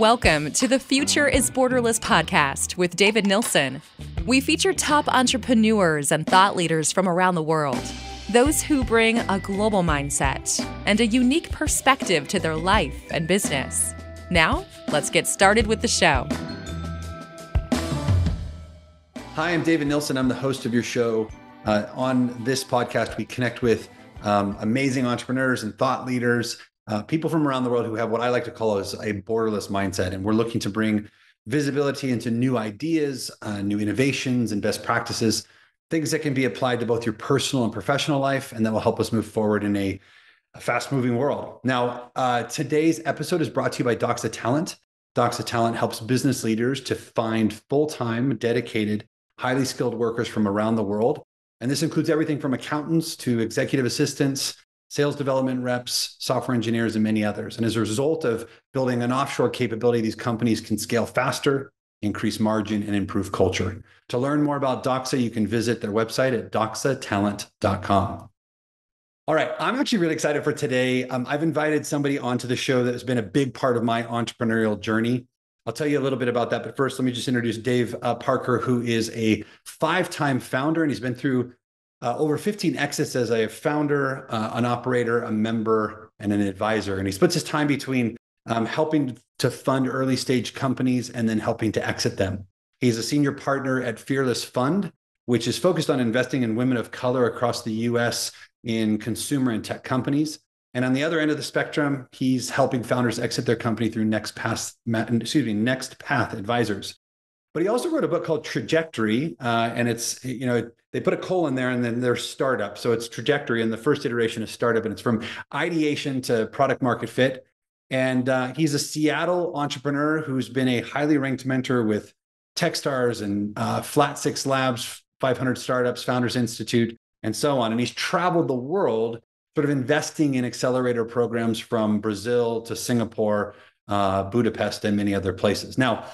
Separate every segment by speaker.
Speaker 1: Welcome to the Future is Borderless podcast with David Nilssen. We feature top entrepreneurs and thought leaders from around the world, those who bring a global mindset and a unique perspective to their life and business. Now, let's get started with the show.
Speaker 2: Hi, I'm David Nilssen. I'm the host of your show. Uh, on this podcast, we connect with um, amazing entrepreneurs and thought leaders uh, people from around the world who have what I like to call as a borderless mindset. And we're looking to bring visibility into new ideas, uh, new innovations, and best practices, things that can be applied to both your personal and professional life, and that will help us move forward in a, a fast moving world. Now, uh, today's episode is brought to you by Doxa Talent. Doxa Talent helps business leaders to find full time, dedicated, highly skilled workers from around the world. And this includes everything from accountants to executive assistants sales development reps, software engineers, and many others. And as a result of building an offshore capability, these companies can scale faster, increase margin, and improve culture. To learn more about Doxa, you can visit their website at doxatalent.com. All right, I'm actually really excited for today. Um, I've invited somebody onto the show that has been a big part of my entrepreneurial journey. I'll tell you a little bit about that. But first, let me just introduce Dave uh, Parker, who is a five time founder, and he's been through uh, over 15 exits as a founder, uh, an operator, a member, and an advisor. And he splits his time between um, helping to fund early stage companies and then helping to exit them. He's a senior partner at Fearless Fund, which is focused on investing in women of color across the US in consumer and tech companies. And on the other end of the spectrum, he's helping founders exit their company through Next Path, excuse me, Next Path Advisors. But he also wrote a book called Trajectory, uh, and it's you know they put a colon there and then there's startup. So it's trajectory, and the first iteration is startup, and it's from ideation to product market fit. And uh, he's a Seattle entrepreneur who's been a highly ranked mentor with Techstars and uh, Flat Six Labs, 500 Startups, Founders Institute, and so on. And he's traveled the world, sort of investing in accelerator programs from Brazil to Singapore, uh, Budapest, and many other places. Now,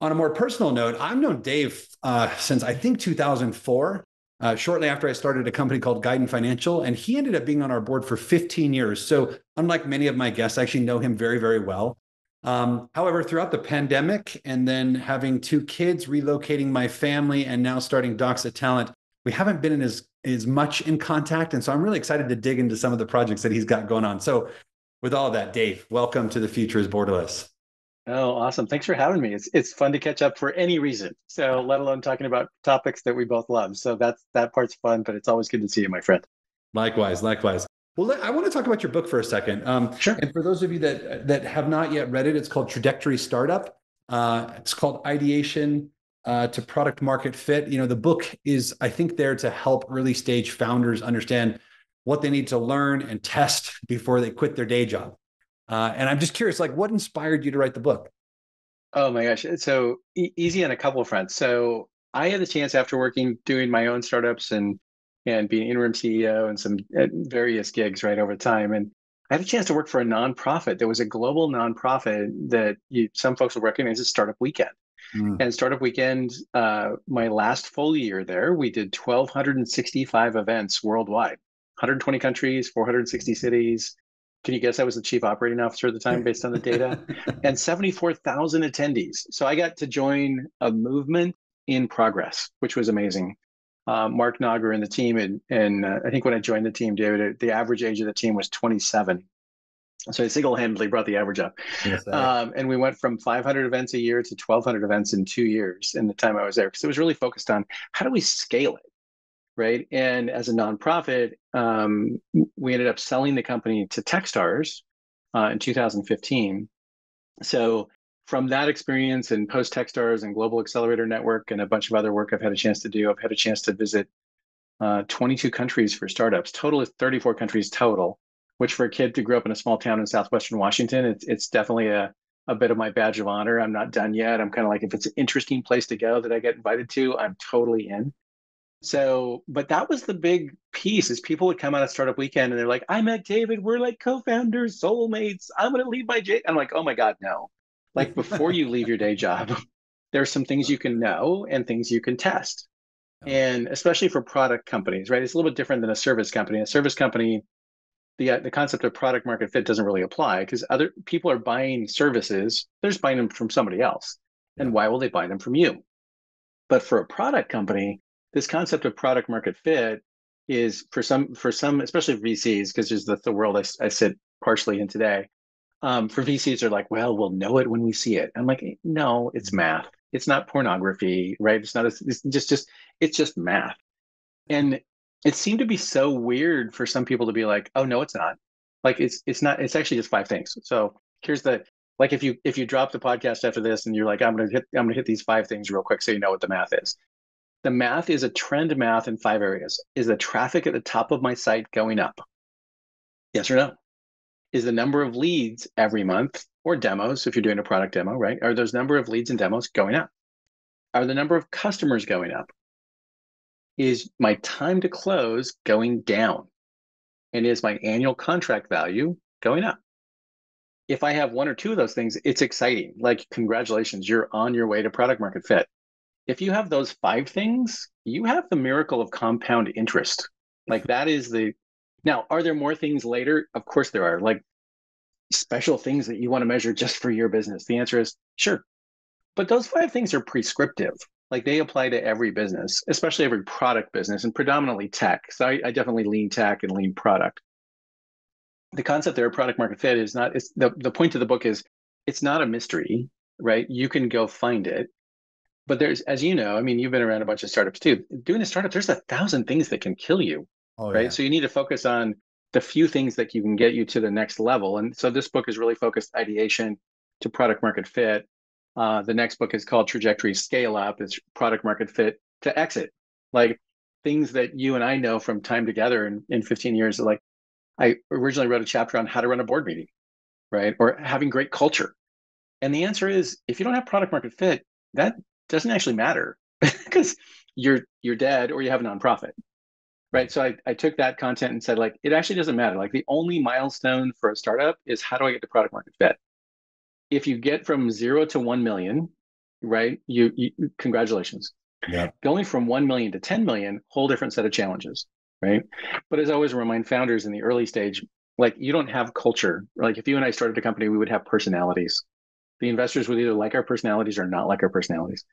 Speaker 2: on a more personal note, I've known Dave uh, since I think 2004, uh, shortly after I started a company called Guidant Financial, and he ended up being on our board for 15 years. So, unlike many of my guests, I actually know him very, very well. Um, however, throughout the pandemic and then having two kids, relocating my family, and now starting Doxa Talent, we haven't been in as, as much in contact. And so I'm really excited to dig into some of the projects that he's got going on. So, with all that, Dave, welcome to the Future is Borderless.
Speaker 3: Oh, awesome. Thanks for having me. It's it's fun to catch up for any reason. So let alone talking about topics that we both love. So that's that part's fun, but it's always good to see you, my friend.
Speaker 2: Likewise, likewise. Well, I want to talk about your book for a second. Um,
Speaker 3: sure.
Speaker 2: And for those of you that that have not yet read it, it's called Trajectory Startup. Uh, it's called Ideation uh, to Product Market Fit. You know, the book is, I think, there to help early stage founders understand what they need to learn and test before they quit their day job. Uh, and I'm just curious, like, what inspired you to write the book?
Speaker 3: Oh my gosh, so e- easy on a couple of fronts. So I had the chance after working doing my own startups and and being interim CEO and some uh, various gigs right over time, and I had a chance to work for a nonprofit. There was a global nonprofit that you, some folks will recognize as Startup Weekend. Mm. And Startup Weekend, uh, my last full year there, we did 1,265 events worldwide, 120 countries, 460 cities, can you guess I was the chief operating officer at the time based on the data? and 74,000 attendees. So I got to join a movement in progress, which was amazing. Um, Marc Nager and the team, and, and uh, I think when I joined the team, David, the average age of the team was 27. So I single-handedly brought the average up. Yes, um, and we went from 500 events a year to 1,200 events in two years in the time I was there, because it was really focused on how do we scale it? Right? And as a nonprofit, um, we ended up selling the company to Techstars uh, in 2015. So from that experience and post Techstars and Global Accelerator Network and a bunch of other work I've had a chance to do, I've had a chance to visit uh, 22 countries for startups. Total is 34 countries total, which for a kid who grew up in a small town in southwestern Washington, it's it's definitely a a bit of my badge of honor. I'm not done yet. I'm kind of like if it's an interesting place to go that I get invited to, I'm totally in. So, but that was the big piece is people would come out of startup weekend and they're like, I met David. We're like co-founders, soulmates. I'm going to leave my J. I'm like, oh my God, no. Like before you leave your day job, there's some things you can know and things you can test. And especially for product companies, right? It's a little bit different than a service company. A service company, the uh, the concept of product market fit doesn't really apply because other people are buying services. They're just buying them from somebody else, and why will they buy them from you? But for a product company, this concept of product market fit is for some for some especially VCs because there's the, the world I, I sit partially in today. Um, for VCs are like, well, we'll know it when we see it. I'm like, no, it's mm-hmm. math. It's not pornography, right? It's not. A, it's just just it's just math. And it seemed to be so weird for some people to be like, oh no, it's not. Like it's it's not. It's actually just five things. So here's the like if you if you drop the podcast after this and you're like, I'm gonna hit I'm gonna hit these five things real quick so you know what the math is. The math is a trend math in five areas. Is the traffic at the top of my site going up? Yes or no? Is the number of leads every month or demos, if you're doing a product demo, right? Are those number of leads and demos going up? Are the number of customers going up? is my time to close going down? And is my annual contract value going up? If I have one or two of those things, it's exciting. Like, congratulations, you're on your way to product market fit. If you have those five things, you have the miracle of compound interest. Like, that is the. Now, are there more things later? Of course, there are. Like, special things that you want to measure just for your business? The answer is sure. But those five things are prescriptive like they apply to every business, especially every product business and predominantly tech. So I, I definitely lean tech and lean product. The concept there of product market fit is not, it's the, the point of the book is it's not a mystery, right? You can go find it. But there's, as you know, I mean, you've been around a bunch of startups too. Doing a startup, there's a thousand things that can kill you, oh, right? Yeah. So you need to focus on the few things that you can get you to the next level. And so this book is really focused ideation to product market fit uh, the next book is called Trajectory Scale Up. It's product market fit to exit. Like things that you and I know from time together in, in 15 years. Like I originally wrote a chapter on how to run a board meeting, right? Or having great culture. And the answer is if you don't have product market fit, that doesn't actually matter because you're you're dead or you have a nonprofit. Right. So I, I took that content and said, like, it actually doesn't matter. Like the only milestone for a startup is how do I get to product market fit? if you get from zero to 1 million, right, you, you congratulations. Yeah. Going from 1 million to 10 million, whole different set of challenges, right? But as I always remind founders in the early stage, like you don't have culture. Like if you and I started a company, we would have personalities. The investors would either like our personalities or not like our personalities.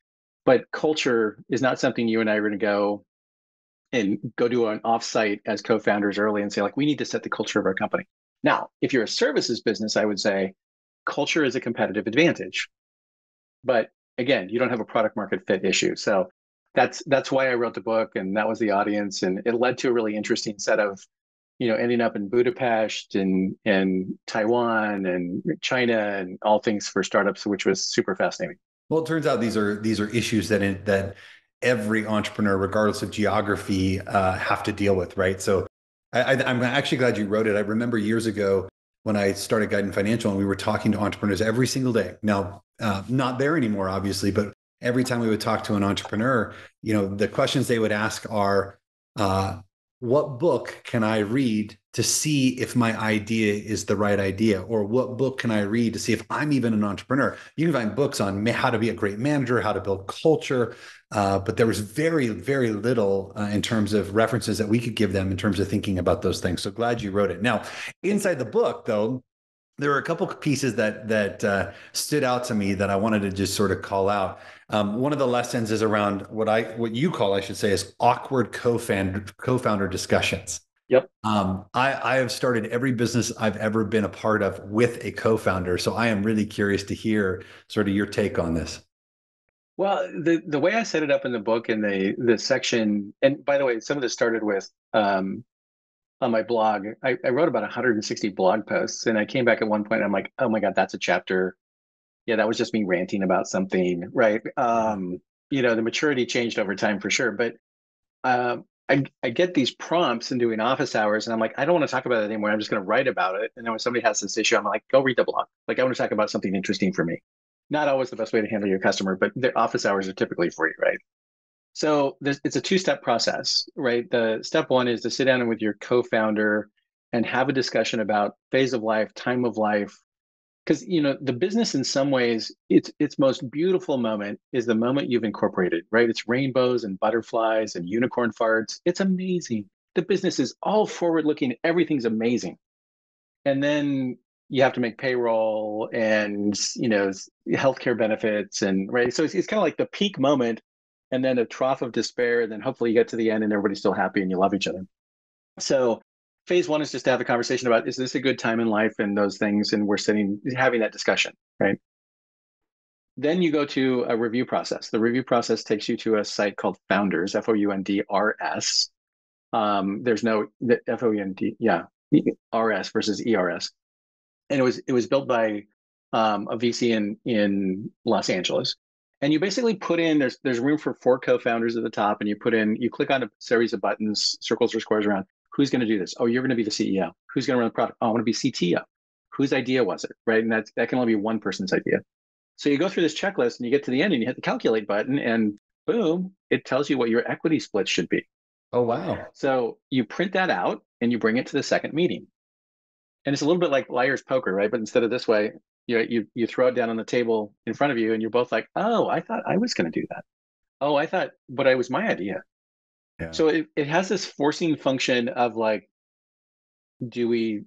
Speaker 3: But culture is not something you and I are going to go and go do an offsite as co-founders early and say like we need to set the culture of our company. Now, if you're a services business, I would say culture is a competitive advantage. But again, you don't have a product market fit issue. So that's that's why I wrote the book and that was the audience and it led to a really interesting set of you know ending up in Budapest and and Taiwan and China and all things for startups which was super fascinating.
Speaker 2: Well, it turns out these are these are issues that in, that every entrepreneur, regardless of geography, uh, have to deal with, right? So I, i'm actually glad you wrote it. I remember years ago when I started Guidant Financial, and we were talking to entrepreneurs every single day. Now, uh, not there anymore, obviously, but every time we would talk to an entrepreneur, you know, the questions they would ask are, uh, "What book can I read to see if my idea is the right idea? Or what book can i read to see if i'm even an entrepreneur? You can find books on how to be a great manager how to build culture uh, but there was very very little uh, in terms of references that we could give them in terms of thinking about those things. So glad you wrote it. Now inside the book though there were a couple pieces that that uh, stood out to me that I wanted to just sort of call out. Um, one of the lessons is around what I what you call I should say is awkward co-founder co-founder discussions.
Speaker 3: Yep.
Speaker 2: Um, I, I have started every business I've ever been a part of with a co-founder. So I am really curious to hear sort of your take on this.
Speaker 3: Well, the the way I set it up in the book in the the section, and by the way, some of this started with um, on my blog. I, I wrote about 160 blog posts, and I came back at one point. I'm like, oh my god, that's a chapter. Yeah, that was just me ranting about something, right? Um, you know, the maturity changed over time for sure, but um, I, I get these prompts and doing office hours, and I'm like, I don't want to talk about it anymore. I'm just going to write about it. And then when somebody has this issue, I'm like, go read the blog. Like, I want to talk about something interesting for me. Not always the best way to handle your customer, but their office hours are typically free, right? So it's a two step process, right? The step one is to sit down with your co founder and have a discussion about phase of life, time of life, because you know the business in some ways its its most beautiful moment is the moment you've incorporated right? It's rainbows and butterflies and unicorn farts. It's amazing. The business is all forward looking everything's amazing. And then you have to make payroll and you know healthcare benefits and right. So it's, it's kind of like the peak moment, and then a trough of despair, and then hopefully you get to the end and everybody's still happy and you love each other. So phase one is just to have a conversation about is this a good time in life and those things, and we're sitting having that discussion, right? Then you go to a review process. The review process takes you to a site called Foundrs, F O U N D R S. Um, there's no F O U N D, yeah, R S versus E R S, and it was it was built by um, a VC in in Los Angeles. And you basically put in there's there's room for four co-founders at the top, and you put in you click on a series of buttons, circles or squares around. Who's going to do this? Oh, you're going to be the CEO. Who's going to run the product? Oh, I want to be CTO. Whose idea was it? Right, and that that can only be one person's idea. So you go through this checklist and you get to the end and you hit the calculate button and boom, it tells you what your equity split should be.
Speaker 2: Oh, wow.
Speaker 3: So you print that out and you bring it to the second meeting. And it's a little bit like liar's poker, right? But instead of this way, you you you throw it down on the table in front of you and you're both like, "Oh, I thought I was going to do that." "Oh, I thought but it was my idea." Yeah. So it, it has this forcing function of like do we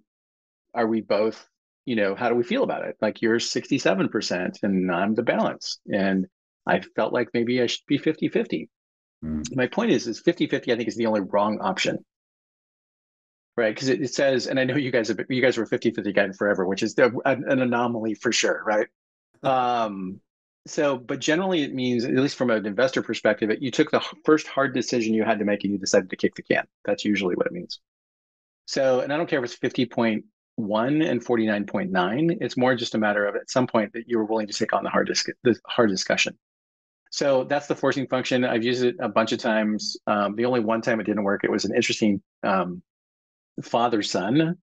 Speaker 3: are we both you know, how do we feel about it? Like you're 67% and I'm the balance. And I felt like maybe I should be 50 50. Mm. My point is, is 50 50, I think, is the only wrong option. Right. Because it, it, says, and I know you guys have, you guys were 50 50 guy forever, which is the, an, an anomaly for sure. Right. um, so, but generally it means, at least from an investor perspective, you took the first hard decision you had to make and you decided to kick the can. That's usually what it means. So, and I don't care if it's 50 point one and 49.9. It's more just a matter of at some point that you were willing to take on the hard, dis- the hard discussion. So that's the forcing function. I've used it a bunch of times. Um, the only one time it didn't work, it was an interesting um, father son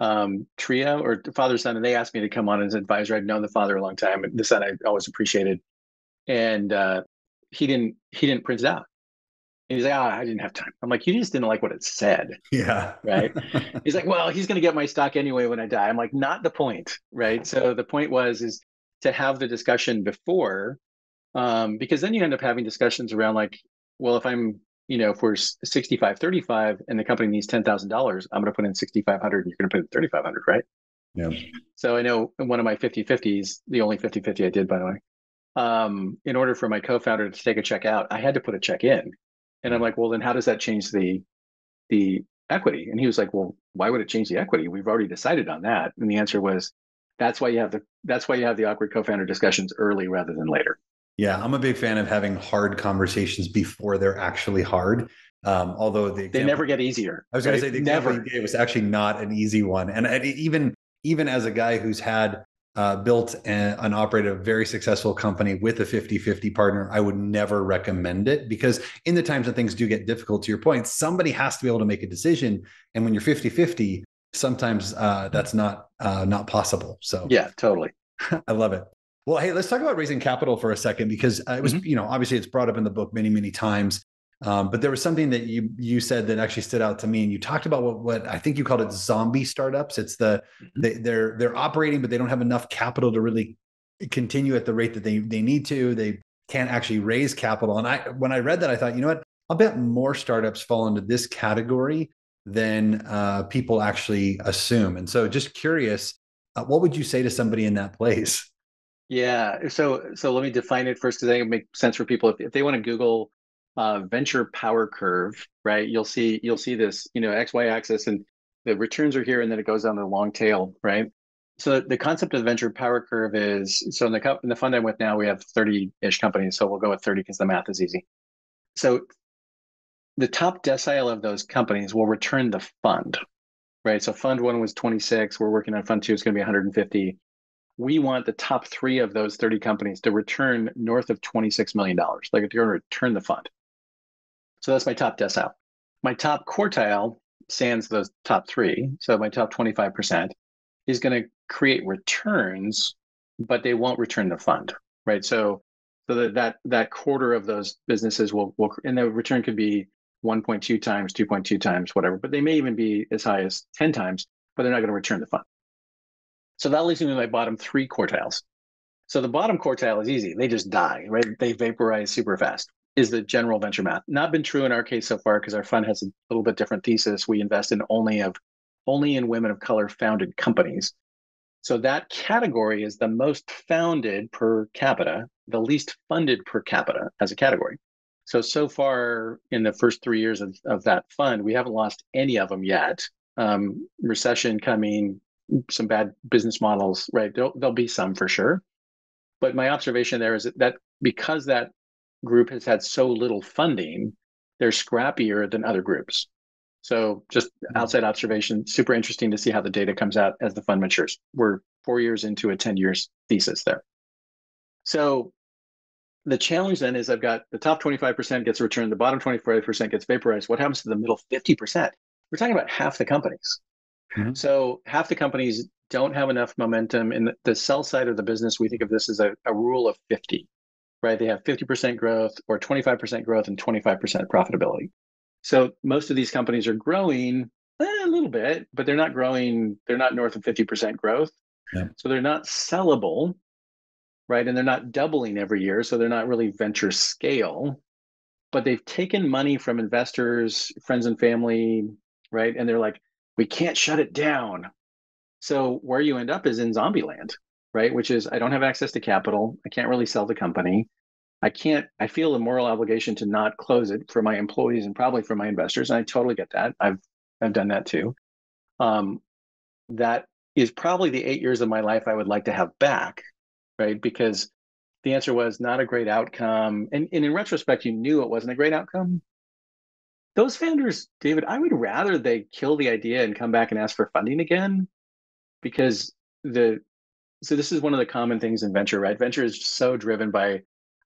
Speaker 3: um, trio or father son, and they asked me to come on as an advisor. I'd known the father a long time, and the son I always appreciated. And uh, he didn't he didn't print it out. And he's like, oh, I didn't have time. I'm like, you just didn't like what it said.
Speaker 2: Yeah.
Speaker 3: Right. he's like, well, he's going to get my stock anyway when I die. I'm like, not the point. Right. So the point was, is to have the discussion before, um, because then you end up having discussions around like, well, if I'm, you know, if we're 65, 35 and the company needs $10,000, I'm going to put in 6,500 and you're going to put in 3,500. Right.
Speaker 2: Yeah.
Speaker 3: So I know one of my 50 50s, the only 50 50 I did, by the way, um, in order for my co-founder to take a check out, I had to put a check in and I'm like, well, then how does that change the the equity? And he was like, well, why would it change the equity? We've already decided on that. And the answer was, that's why you have the that's why you have the awkward co-founder discussions early rather than later.
Speaker 2: Yeah, I'm a big fan of having hard conversations before they're actually hard. Um, although the
Speaker 3: example, they never get easier.
Speaker 2: I was going to say the example never. you gave was actually not an easy one, and even even as a guy who's had uh, built and, and operated a very successful company with a 50-50 partner i would never recommend it because in the times that things do get difficult to your point somebody has to be able to make a decision and when you're 50-50 sometimes uh, that's not uh, not possible so
Speaker 3: yeah totally
Speaker 2: i love it well hey let's talk about raising capital for a second because uh, it was mm-hmm. you know obviously it's brought up in the book many many times um, but there was something that you you said that actually stood out to me, and you talked about what what I think you called it zombie startups. It's the mm-hmm. they, they're they're operating, but they don't have enough capital to really continue at the rate that they they need to. They can't actually raise capital. And I when I read that, I thought, you know what? I'll bet more startups fall into this category than uh, people actually assume. And so, just curious, uh, what would you say to somebody in that place?
Speaker 3: Yeah. So so let me define it first because I think it makes sense for people. If, if they want to Google uh, venture power curve, right? You'll see you'll see this, you know, x y axis, and the returns are here, and then it goes down the long tail, right? So the concept of venture power curve is so in the in the fund I'm with now, we have 30-ish companies, so we'll go with 30 because the math is easy. So the top decile of those companies will return the fund, right? So fund one was 26. We're working on fund two. It's going to be 150. We want the top three of those 30 companies to return north of $26 million. Like if you're going to return the fund. So that's my top decile. My top quartile, sans those top three, so my top 25%, is going to create returns, but they won't return the fund, right? So, so that, that, that quarter of those businesses will, will, and the return could be 1.2 times, 2.2 times, whatever, but they may even be as high as 10 times, but they're not going to return the fund. So that leaves me with my bottom three quartiles. So the bottom quartile is easy. They just die, right? They vaporize super fast is the general venture math. Not been true in our case so far because our fund has a little bit different thesis. We invest in only of only in women of color founded companies. So that category is the most founded per capita, the least funded per capita as a category. So, so far in the first three years of, of that fund, we haven't lost any of them yet. Um, recession coming, some bad business models, right? There'll, there'll be some for sure. But my observation there is that, that because that group has had so little funding, they're scrappier than other groups. So just mm-hmm. outside observation, super interesting to see how the data comes out as the fund matures. We're four years into a 10 years thesis there. So the challenge then is I've got the top 25% gets returned, the bottom 25% gets vaporized. What happens to the middle 50%? We're talking about half the companies. Mm-hmm. So half the companies don't have enough momentum. In the sell side of the business, we think of this as a, a rule of 50, right? They have 50% growth or 25% growth and 25% profitability. So most of these companies are growing eh, a little bit, but they're not growing, they're not north of 50% growth. Yeah. So they're not sellable, right? And they're not doubling every year. So they're not really venture scale, but they've taken money from investors, friends and family, right? And they're like, we can't shut it down. So where you end up is in zombie land, right? Which is I don't have access to capital. I can't really sell the company. I can't, I feel a moral obligation to not close it for my employees and probably for my investors. And I totally get that. I've I've done that too. Um, that is probably the eight years of my life I would like to have back, right? Because the answer was not a great outcome. And, and in retrospect, you knew it wasn't a great outcome. Those founders, David, I would rather they kill the idea and come back and ask for funding again because the so this is one of the common things in venture, right? Venture is so driven by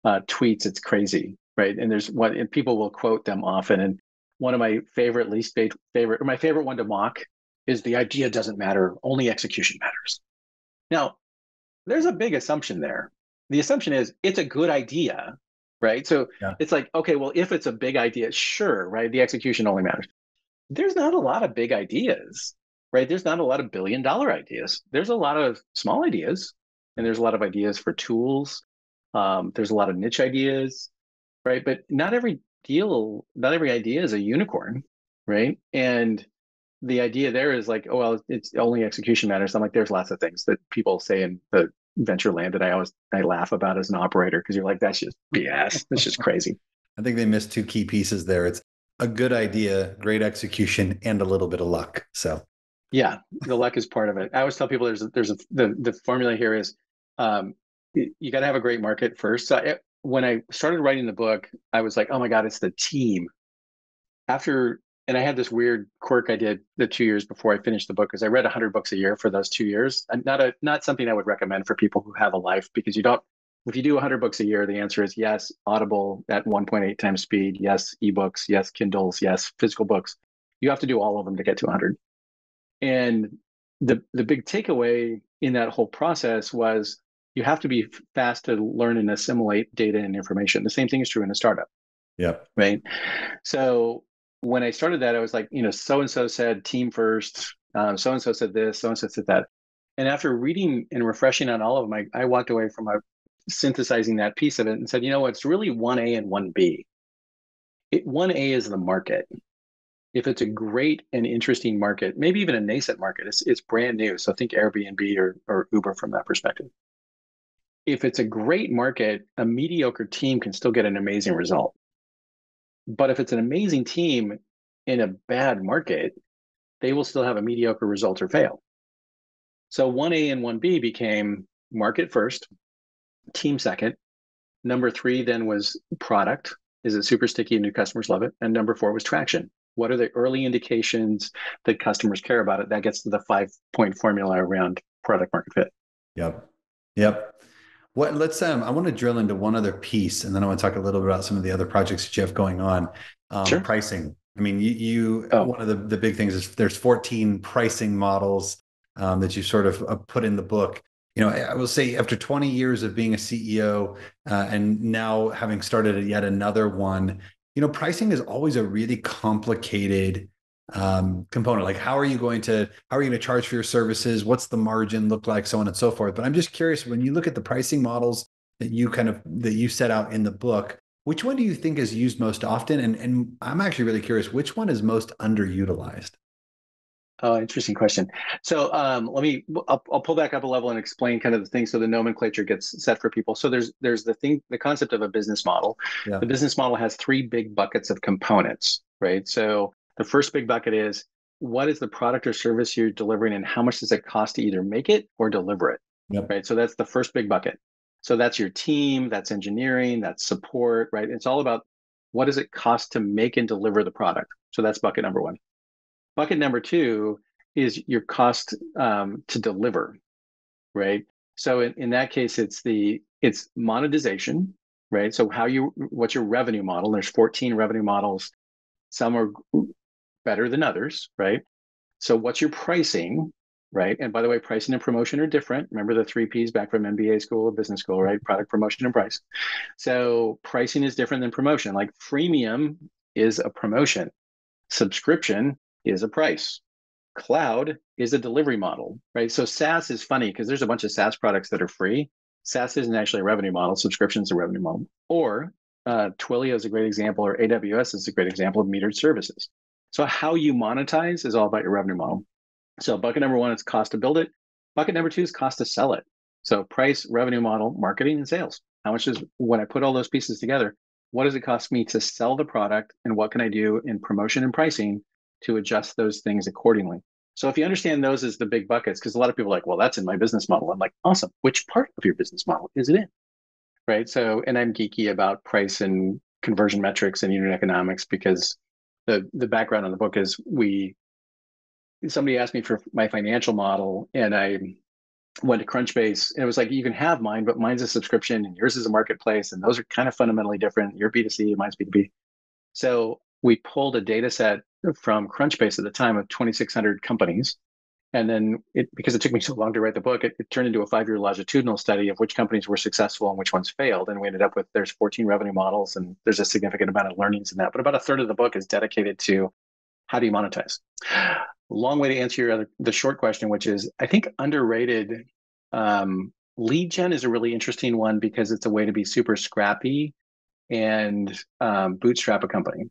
Speaker 3: uh, tweets, it's crazy, right? And there's what and people will quote them often. And one of my favorite, least favorite, or my favorite one to mock is the idea doesn't matter, only execution matters. Now, there's a big assumption there. The assumption is it's a good idea, right? So yeah. it's like, okay, well, if it's a big idea, sure, right? The execution only matters. There's not a lot of big ideas, right? There's not a lot of billion dollar ideas. There's a lot of small ideas, and there's a lot of ideas for tools um, there's a lot of niche ideas, right? But not every deal, not every idea is a unicorn, right? And the idea there is like, oh well, it's only execution matters. I'm like, there's lots of things that people say in the venture land that I always I laugh about as an operator because you're like, that's just BS. That's just crazy.
Speaker 2: I think they missed two key pieces there. It's a good idea, great execution, and a little bit of luck. So
Speaker 3: yeah, the luck is part of it. I always tell people there's a, there's a the the formula here is um, you got to have a great market first. So I, when I started writing the book, I was like, oh my God, it's the team. After, and I had this weird quirk I did the two years before I finished the book because I read 100 books a year for those two years. Not a not something I would recommend for people who have a life because you don't. If you do 100 books a year, the answer is yes, Audible at 1.8 times speed, yes, ebooks, yes, Kindles, yes, physical books. You have to do all of them to get to 100. And the the big takeaway in that whole process was you have to be fast to learn and assimilate data and information. The same thing is true in a startup.
Speaker 2: Yeah.
Speaker 3: Right. So when I started that, I was like, you know, so and so said team first. So and so said this. So and so said that. And after reading and refreshing on all of them, I, I walked away from a, synthesizing that piece of it and said, you know, it's really one A and one B. It, one A is the market. If it's a great and interesting market, maybe even a nascent market, it's, it's brand new. So think Airbnb or, or Uber from that perspective if it's a great market, a mediocre team can still get an amazing result. But if it's an amazing team in a bad market, they will still have a mediocre result or fail. So 1A and 1B became market first, team second. Number three then was product. Is it super sticky and new customers love it? And number four was traction. What are the early indications that customers care about it? That gets to the five point formula around product market fit.
Speaker 2: Yep. Yep. What let's um I want to drill into one other piece and then I want to talk a little bit about some of the other projects that you have going on. Um, sure. pricing. I mean, you, you oh. one of the, the big things is there's 14 pricing models um, that you sort of uh, put in the book. You know, I will say after 20 years of being a CEO uh, and now having started yet another one, you know, pricing is always a really complicated um, component like how are you going to how are you going to charge for your services what's the margin look like so on and so forth but i'm just curious when you look at the pricing models that you kind of that you set out in the book which one do you think is used most often and and i'm actually really curious which one is most underutilized
Speaker 3: Oh, interesting question. So um, let me, I'll, I'll, pull back up a level and explain kind of the thing so the nomenclature gets set for people. So there's there's the thing, the concept of a business model. Yeah. The business model has three big buckets of components, right? So the first big bucket is what is the product or service you're delivering and how much does it cost to either make it or deliver it, yep. right? So that's the first big bucket. So that's your team, that's engineering, that's support, right? It's all about what does it cost to make and deliver the product. So that's bucket number one. Bucket number two is your cost um, to deliver, right? So in, in that case, it's the it's monetization, right? So how you what's your revenue model? There's 14 revenue models. Some are better than others, right? So what's your pricing, right? And by the way, pricing and promotion are different. Remember the three P's back from MBA school, business school, right? Product, promotion, and price. So pricing is different than promotion. Like freemium is a promotion. Subscription is a price. Cloud is a delivery model, right? So SaaS is funny because there's a bunch of SaaS products that are free. SaaS isn't actually a revenue model. Subscription is a revenue model. Or uh, Twilio is a great example, or AWS is a great example of metered services. So how you monetize is all about your revenue model. So bucket number one is cost to build it. Bucket number two is cost to sell it. So price, revenue model, marketing, and sales. How much is when I put all those pieces together? What does it cost me to sell the product, and what can I do in promotion and pricing to adjust those things accordingly. So if you understand those as the big buckets, because a lot of people are like, well, that's in my business model. I'm like, awesome. Which part of your business model is it in? Right. So, and I'm geeky about price and conversion metrics and unit economics because the the background on the book is we somebody asked me for my financial model and I went to Crunchbase and it was like you can have mine, but mine's a subscription and yours is a marketplace, and those are kind of fundamentally different. Your B2C, mine's B2B. So we pulled a data set from Crunchbase at the time of 2,600 companies. And then it, because it took me so long to write the book, it, it turned into a five-year longitudinal study of which companies were successful and which ones failed. And we ended up with there's 14 revenue models and there's a significant amount of learnings in that. But about a third of the book is dedicated to how do you monetize. Long way to answer your other the short question, which is I think underrated. Um, lead gen is a really interesting one because it's a way to be super scrappy and um, bootstrap a company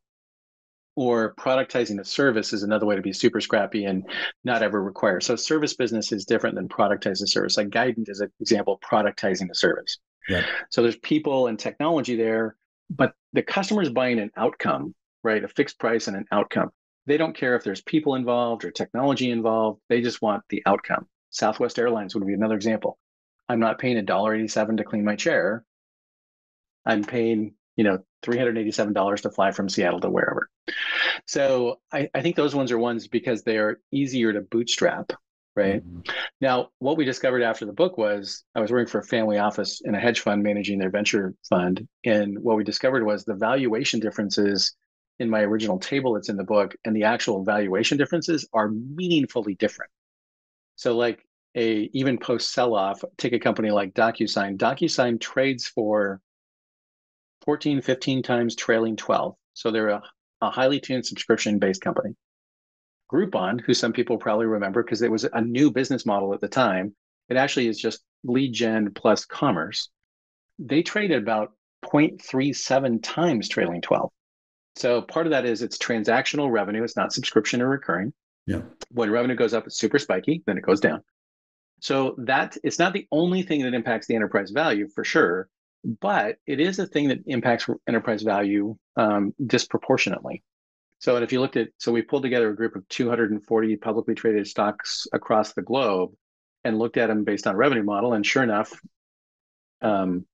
Speaker 3: or productizing a service is another way to be super scrappy and not ever require. So service business is different than productizing a service. Like Guidant is an example of productizing a service. Yeah. So there's people and technology there, but the customer is buying an outcome, right? A fixed price and an outcome. They don't care if there's people involved or technology involved. They just want the outcome. Southwest Airlines would be another example. I'm not paying $1.87 to clean my chair. I'm paying you know, $387 to fly from Seattle to wherever. So I, I think those ones are ones because they are easier to bootstrap, right? Mm-hmm. Now, what we discovered after the book was I was working for a family office in a hedge fund managing their venture fund. And what we discovered was the valuation differences in my original table that's in the book and the actual valuation differences are meaningfully different. So like a even post sell-off, take a company like DocuSign. DocuSign trades for 14, 15 times trailing 12. So they're a, a highly tuned subscription based company. Groupon, who some people probably remember because it was a new business model at the time, it actually is just lead gen plus commerce. They trade at about 0.37 times trailing 12. So part of that is it's transactional revenue, it's not subscription or recurring. Yeah. When revenue goes up, it's super spiky, then it goes down. So that it's not the only thing that impacts the enterprise value for sure, but it is a thing that impacts enterprise value um, disproportionately. So, and if you looked at, so we pulled together a group of 240 publicly traded stocks across the globe and looked at them based on revenue model. And sure enough, um,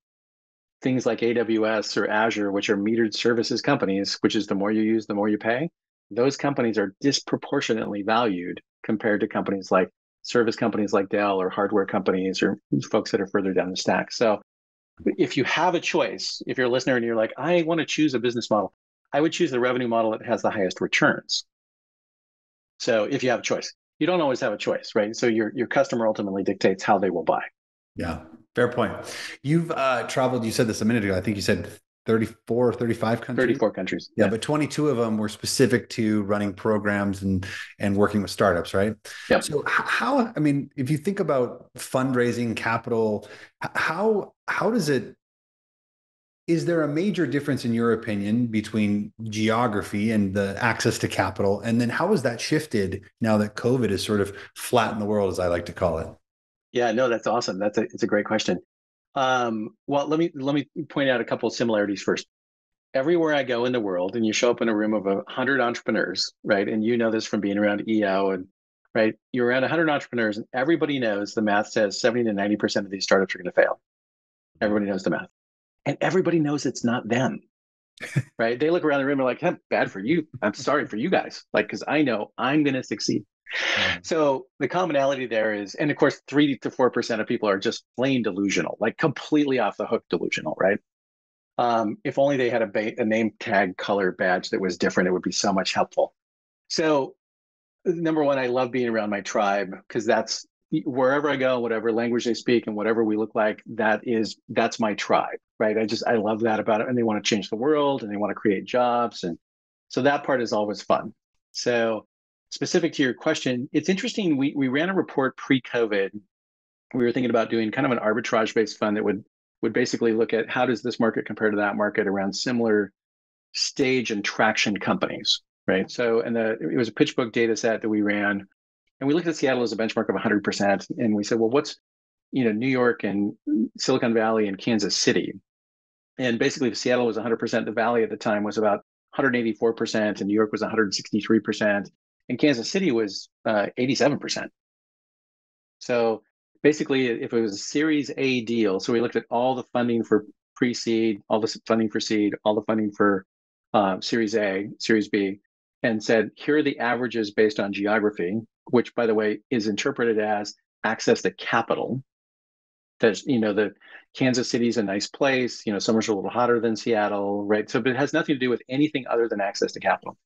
Speaker 3: things like AWS or Azure, which are metered services companies, which is the more you use, the more you pay, those companies are disproportionately valued compared to companies like service companies like Dell or hardware companies or folks that are further down the stack. So if you have a choice, if you're a listener and you're like, I want to choose a business model, I would choose the revenue model that has the highest returns. So if you have a choice, you don't always have a choice, right? So your your customer ultimately dictates how they will buy.
Speaker 2: Yeah, fair point. You've uh, traveled. You said this a minute ago. I think you said 34 35 countries?
Speaker 3: 34 countries
Speaker 2: yeah, yeah, but 22 of them were specific to running programs and and working with startups right?
Speaker 3: Yeah.
Speaker 2: so how i mean if you think about fundraising capital how how does it is there a major difference in your opinion between geography and the access to capital? And then how has that shifted now that covid is sort of flattened the world as i like to call it?
Speaker 3: Yeah no that's awesome. That's a it's a great question um, well let me let me point out a couple of similarities first. Everywhere i go in the world and you show up in a room of a hundred entrepreneurs right and you know this from being around eo and right you're around 100 entrepreneurs and everybody knows the math says 70 to 90% of these startups are going to fail. Everybody knows the math. And everybody knows it's not them right? They look around the room and like hey, bad for you. I'm sorry for you guys. Like because i know i'm going to succeed mm-hmm. so the commonality there is and of course 3 to 4% of people are just plain delusional like completely off the hook delusional right um, if only they had a, ba- a name tag color badge that was different it would be so much helpful so number one i love being around my tribe because that's wherever I go, whatever language they speak and whatever we look like, that is that's my tribe, right? I just I love that about it. And they want to change the world and they want to create jobs. And so that part is always fun. So specific to your question, it's interesting. We we ran a report pre-COVID. We were thinking about doing kind of an arbitrage-based fund that would would basically look at how does this market compare to that market around similar stage and traction companies, right? So, and the it was a PitchBook data set that we ran and we looked at Seattle as a benchmark of 100%. And we said, well, what's, you know, New York and Silicon Valley and Kansas City? And basically, if Seattle was 100%, the Valley at the time was about 184%, and New York was 163%, and Kansas City was uh, 87%. So basically, if it was a Series A deal, so we looked at all the funding for pre seed, all the funding for seed, all the funding for uh, Series A, Series B, and said, here are the averages based on geography which by the way is interpreted as access to capital. There's, you know, the Kansas City is a nice place. You know, summer's are a little hotter than Seattle, right? So, but it has nothing to do with anything other than access to capital.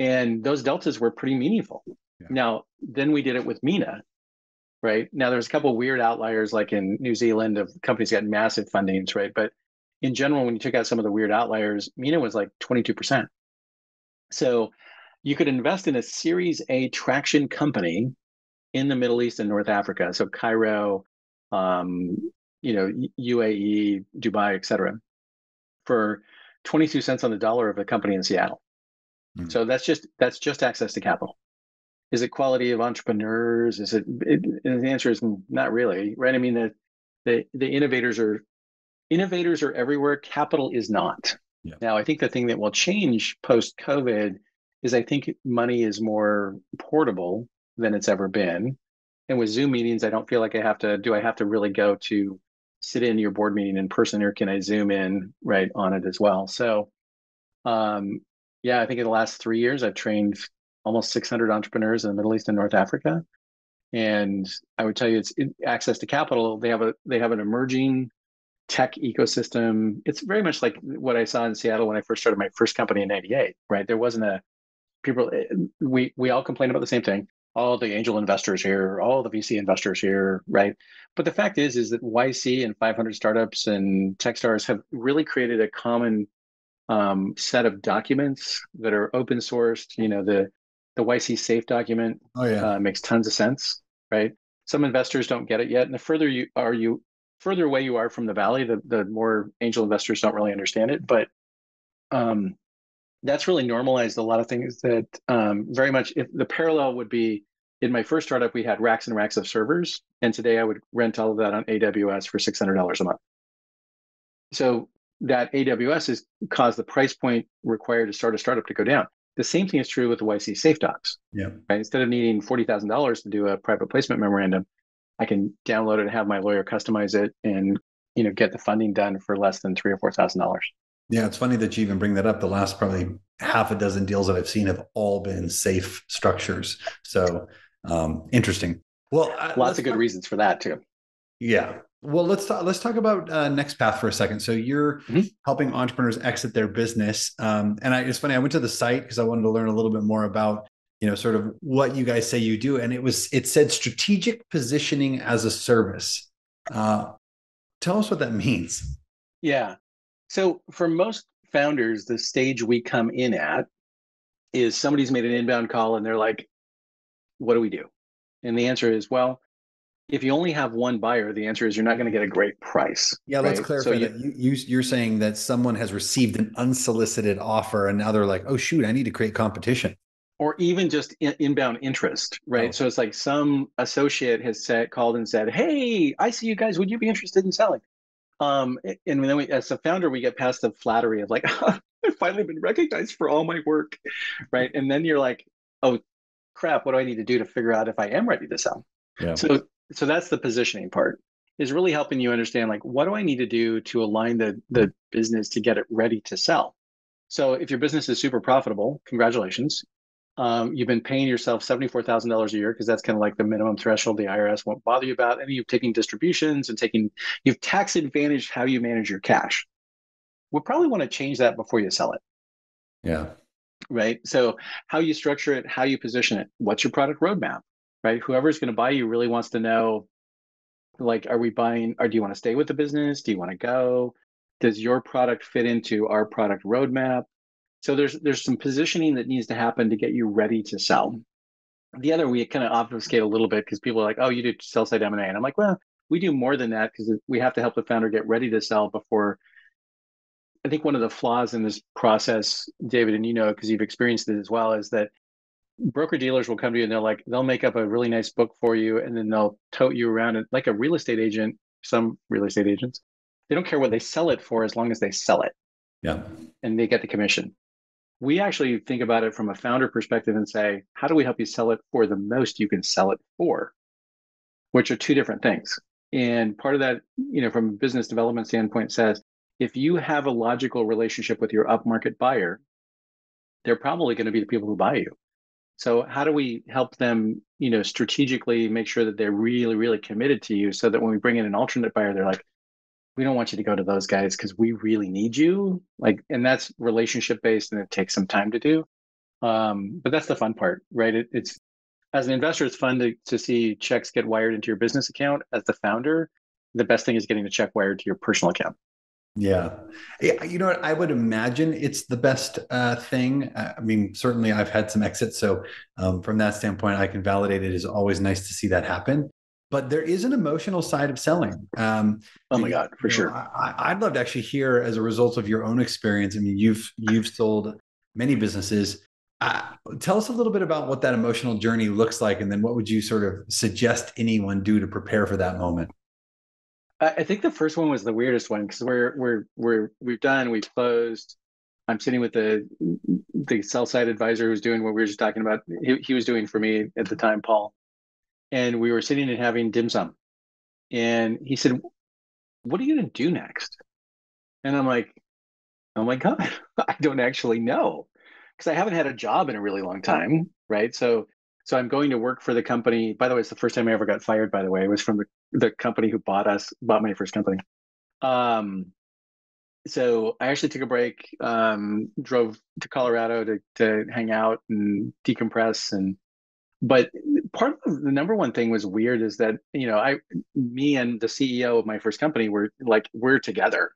Speaker 3: And those deltas were pretty meaningful. Yeah. Now, then we did it with MENA, right? Now, there's a couple weird outliers, like in New Zealand, of companies got massive fundings, right? But in general, when you took out some of the weird outliers, MENA was like 22%. So you could invest in a Series A traction company in the Middle East and North Africa, so Cairo, um, you know, UAE, Dubai, et cetera, for 22 cents on the dollar of a company in Seattle. Mm. So that's just that's just access to capital. Is it quality of entrepreneurs? Is it, it the answer is not really, right? I mean the the the innovators are innovators are everywhere. Capital is not. Yeah. Now I think the thing that will change post COVID is I think money is more portable than it's ever been. And with Zoom meetings, I don't feel like I have to do I have to really go to sit in your board meeting in person or can I zoom in right on it as well? So um yeah, I think in the last three years I've trained almost 600 entrepreneurs in the Middle East and North Africa. And I would tell you it's it, access to capital. They have a they have an emerging tech ecosystem. It's very much like what I saw in Seattle when I first started my first company in 98, right? There wasn't a people eh, we we all complain about the same thing all the angel investors here all the vc investors here right but the fact is is that yc and 500 startups and techstars have really created a common um, set of documents that are open sourced you know the the yc safe document oh, yeah. uh, makes tons of sense right some investors don't get it yet and the further you are you further away you are from the valley the, the more angel investors don't really understand it but um, that's really normalized a lot of things that um, very much if the parallel would be in my first startup we had racks and racks of servers and today i would rent all of that on aws for $600 a month so that aws has caused the price point required to start a startup to go down the same thing is true with the yc safe docs
Speaker 2: yeah
Speaker 3: right? instead of needing $40000 to do a private placement memorandum i can download it and have my lawyer customize it and you know get the funding done for less than three or four thousand dollars
Speaker 2: yeah, it's funny that you even bring that up. The last probably half a dozen deals that I've seen have all been safe structures. So um, interesting. Well,
Speaker 3: uh, lots of good talk- reasons for that too.
Speaker 2: Yeah. Well, let's talk, let's talk about uh, next path for a second. So you're mm-hmm. helping entrepreneurs exit their business, um, and I, it's funny. I went to the site because I wanted to learn a little bit more about you know sort of what you guys say you do, and it was it said strategic positioning as a service. Uh, tell us what that means.
Speaker 3: Yeah. So for most founders, the stage we come in at is somebody's made an inbound call and they're like, what do we do? And the answer is, well, if you only have one buyer, the answer is you're not going to get a great price.
Speaker 2: Yeah, right? let's clarify so you, that. You, you you're saying that someone has received an unsolicited offer, and now they're like, "Oh shoot, I need to create competition."
Speaker 3: Or even just in, inbound interest, right? Oh. So it's like some associate has said, called and said, "Hey, I see you guys. Would you be interested in selling?" Um, and then we, as a founder, we get past the flattery of like, I've finally been recognized for all my work, right? And then you're like, oh crap, what do I need to do to figure out if I am ready to sell? Yeah. So so that's the positioning part is really helping you understand like what do I need to do to align the the business to get it ready to sell. So if your business is super profitable, congratulations. Um, you've been paying yourself $74,000 a year because that's kind of like the minimum threshold the IRS won't bother you about. And you've taken distributions and taking, you've tax advantaged how you manage your cash. We'll probably want to change that before you sell it.
Speaker 2: Yeah.
Speaker 3: Right. So how you structure it, how you position it, what's your product roadmap? Right? Whoever's going to buy you really wants to know, like, are we buying, or do you want to stay with the business? Do you want to go? Does your product fit into our product roadmap? So there's there's some positioning that needs to happen to get you ready to sell. The other we kind of obfuscate a little bit because people are like, oh, you do sell side M and A, and I'm like, well, we do more than that because we have to help the founder get ready to sell before. I think one of the flaws in this process, David, and you know because you've experienced it as well, is that broker dealers will come to you and they're like they'll make up a really nice book for you and then they'll tote you around it like a real estate agent some real estate agents they don't care what they sell it for as long as they sell it.
Speaker 2: Yeah.
Speaker 3: And they get the commission. We actually think about it from a founder perspective and say how do we help you sell it for the most you can sell it for? Which are two different things. And part of that you know from a business development standpoint says if you have a logical relationship with your upmarket buyer they're probably going to be the people who buy you so how do we help them, you know, strategically make sure that they're really, really committed to you so that when we bring in an alternate buyer, they're like, we don't want you to go to those guys because we really need you. Like, and that's relationship based and it takes some time to do. Um, but that's the fun part, right? It, it's as an investor, it's fun to, to see checks get wired into your business account. As the founder, the best thing is getting the check wired to your personal account.
Speaker 2: Yeah. You know what? I would imagine it's the best uh, thing. I mean, certainly I've had some exits. So, um, from that standpoint, I can validate it is always nice to see that happen. But there is an emotional side of selling. Um,
Speaker 3: oh my God, for sure.
Speaker 2: Know, I, would love to actually hear as a result of your own experience. I mean, you've you've sold many businesses. Uh, tell us a little bit about what that emotional journey looks like, and then what would you sort of suggest anyone do to prepare for that moment?
Speaker 3: I think the first one was the weirdest one because we're we're we're we've done we've closed. I'm sitting with the the sell side advisor who's doing what we were just talking about. He, he was doing for me at the time, Paul, and we were sitting and having dim sum, and he said, "What are you going to do next?" And I'm like, "Oh my god, I don't actually know," because I haven't had a job in a really long time, right? So so I'm going to work for the company. By the way, it's the first time I ever got fired. By the way, it was from the the company who bought us, bought my first company. Um, so I actually took a break, um, drove to Colorado to to hang out and decompress. And but part of the number one thing was weird is that you know I, me and the CEO of my first company were like we're together,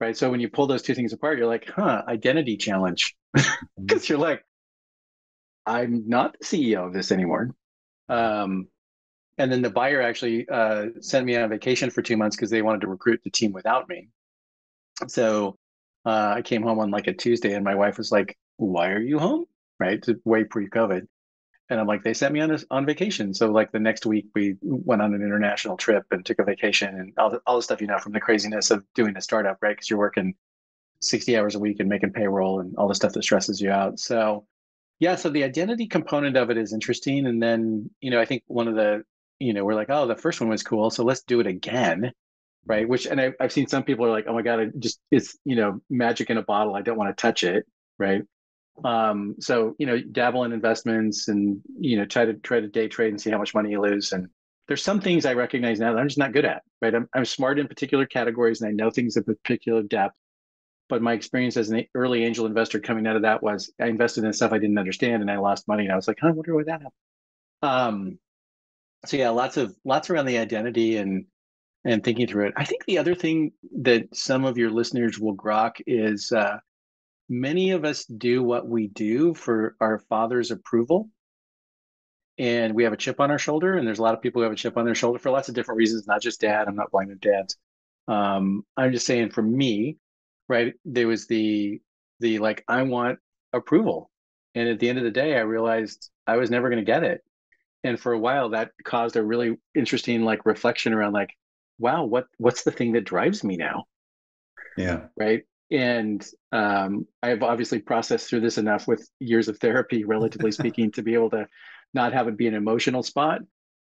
Speaker 3: right? So when you pull those two things apart, you're like, huh, identity challenge, because mm-hmm. you're like, I'm not the CEO of this anymore. Um, and then the buyer actually uh, sent me on vacation for two months because they wanted to recruit the team without me. So uh, I came home on like a Tuesday, and my wife was like, "Why are you home?" Right, way pre-COVID. And I'm like, they sent me on a, on vacation. So like the next week, we went on an international trip and took a vacation and all the, all the stuff you know from the craziness of doing a startup, right? Because you're working 60 hours a week and making payroll and all the stuff that stresses you out. So yeah, so the identity component of it is interesting. And then, you know, I think one of the, you know, we're like, oh, the first one was cool. So let's do it again. Right. Which, and I, I've seen some people are like, oh my God, it just, it's, you know, magic in a bottle. I don't want to touch it. Right. Um, so, you know, dabble in investments and, you know, try to try to day trade and see how much money you lose. And there's some things I recognize now that I'm just not good at. Right. I'm, I'm smart in particular categories and I know things of particular depth but my experience as an early angel investor coming out of that was I invested in stuff I didn't understand and I lost money and I was like, huh, I wonder why that happened. Um, so yeah, lots of lots around the identity and and thinking through it. I think the other thing that some of your listeners will grok is uh, many of us do what we do for our father's approval. and we have a chip on our shoulder. And there's a lot of people who have a chip on their shoulder for lots of different reasons, not just dad. I'm not blaming dads. Um, I'm just saying for me, right? There was the the like I want approval, and at the end of the day, I realized I was never going to get it. And for a while, that caused a really interesting like reflection around like, wow, what what's the thing that drives me now?
Speaker 2: Yeah.
Speaker 3: Right. And um, I've obviously processed through this enough with years of therapy, relatively speaking, to be able to not have it be an emotional spot.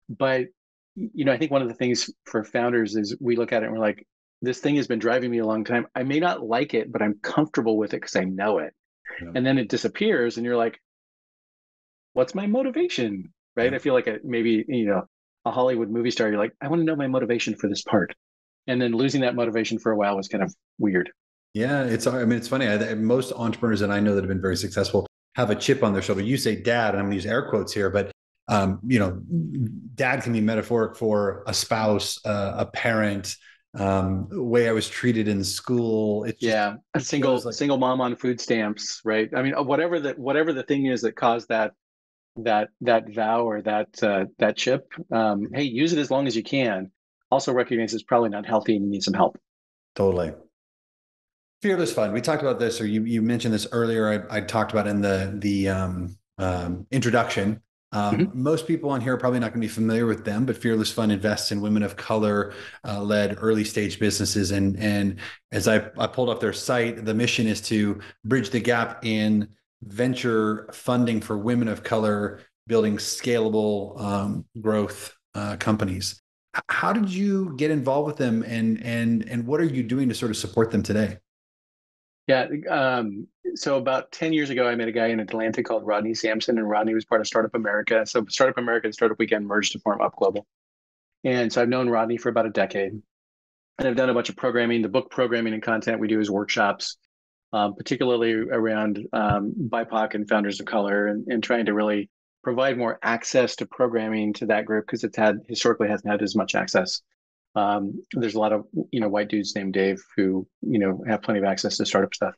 Speaker 3: But you know, I think one of the things for founders is we look at it and we're like, this thing has been driving me a long time. I may not like it, but I'm comfortable with it because I know it. Yeah. And then it disappears, and you're like, what's my motivation? Right. Yeah. I feel like a, maybe, you know, a Hollywood movie star, you're like, I want to know my motivation for this part. And then losing that motivation for a while was kind of weird.
Speaker 2: Yeah, it's. I mean, it's funny. I, most entrepreneurs that I know that have been very successful have a chip on their shoulder. You say dad, and I'm going to use air quotes here, but um, you know, dad can be metaphoric for a spouse, uh, a parent, um, way I was treated in school.
Speaker 3: It's yeah, a single like, single mom on food stamps, right? I mean, whatever the whatever the thing is that caused that that that vow or that uh, that chip. Um, hey, use it as long as you can. Also recognize it's probably not healthy and you need some help.
Speaker 2: Totally. Fearless Fund. We talked about this, or you you mentioned this earlier. I, I talked about in the the um, um, introduction. Um, mm-hmm. Most people on here are probably not going to be familiar with them, but Fearless Fund invests in women of color uh, led early stage businesses. And and as I, I pulled up their site, the mission is to bridge the gap in venture funding for women of color building scalable um, growth uh, companies. How did you get involved with them, and and and what are you doing to sort of support them today?
Speaker 3: Yeah. Um, so about 10 years ago, I met a guy in Atlanta called Rodney Sampson, and Rodney was part of Startup America. So Startup America and Startup Weekend merged to form Up Global. And so I've known Rodney for about a decade. And I've done a bunch of programming. The book programming and content we do is workshops, um, particularly around um, BIPOC and founders of color, and, and trying to really provide more access to programming to that group because it's had historically hasn't had as much access um, there's a lot of you know white dudes named Dave who you know have plenty of access to startup stuff.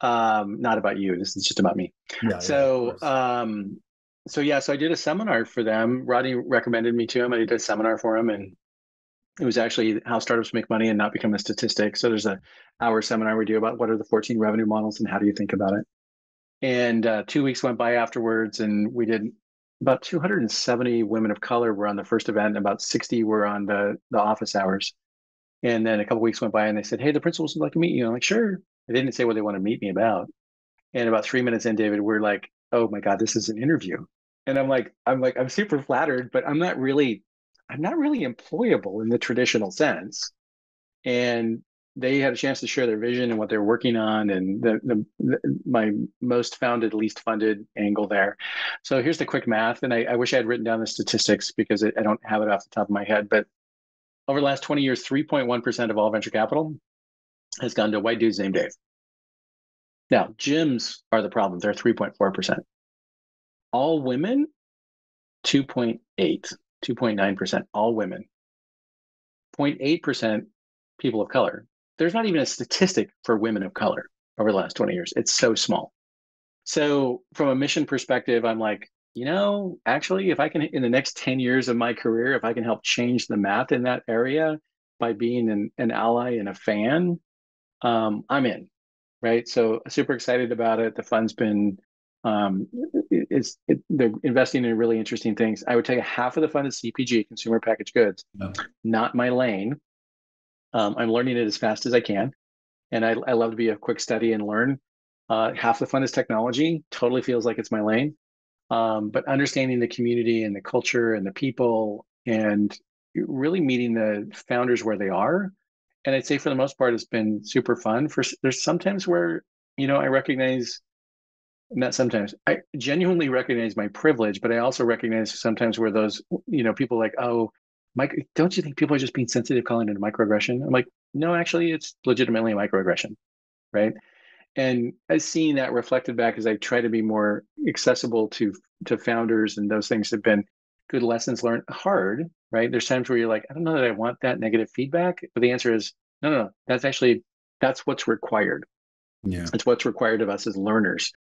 Speaker 3: Um, not about you. This is just about me. Yeah, so yeah, um, so yeah, so I did a seminar for them. Rodney recommended me to him. I did a seminar for him, and it was actually how startups make money and not become a statistic. So there's a hour seminar we do about what are the 14 revenue models and how do you think about it. And uh, two weeks went by afterwards, and we did about 270 women of color were on the first event, and about 60 were on the the office hours. And then a couple weeks went by, and they said, "Hey, the principals would like to meet you." I'm like, "Sure." They didn't say what they want to meet me about. And about three minutes in, David, we're like, "Oh my God, this is an interview." And I'm like, I'm like, I'm super flattered, but I'm not really, I'm not really employable in the traditional sense. And they had a chance to share their vision and what they're working on and the, the, the, my most founded least funded angle there. So here's the quick math and i, I wish i had written down the statistics because it, i don't have it off the top of my head but over the last 20 years 3.1% of all venture capital has gone to white dudes named dave. Now Jims are the problem. They're 3.4% all women 2.8 2.9% all women 0.8% people of color there's not even a statistic for women of color over the last 20 years. It's so small. So from a mission perspective, I'm like, you know, actually, if I can, in the next 10 years of my career, if I can help change the math in that area by being an, an ally and a fan, um, I'm in. Right. So super excited about it. The fund's been, um, it's, it, they're investing in really interesting things. I would take half of the fund is CPG, consumer packaged goods, no. not my lane. Um, I'm learning it as fast as I can, and I, I love to be a quick study and learn. Uh, half the fun is technology. Totally feels like it's my lane, um, but understanding the community and the culture and the people, and really meeting the founders where they are. And I'd say for the most part, it's been super fun. For there's sometimes where you know I recognize not sometimes i genuinely recognize my privilege but i also recognize sometimes where those you know people like oh Mike, don't you think people are just being sensitive calling it a microaggression? I'm like, no, actually, it's legitimately a microaggression, right? And as seeing that reflected back as I try to be more accessible to to founders and those things have been good lessons learned. Hard, right? There's times where you're like, I don't know that I want that negative feedback, but the answer is no, no, no. That's actually that's what's required. Yeah, it's what's required of us as learners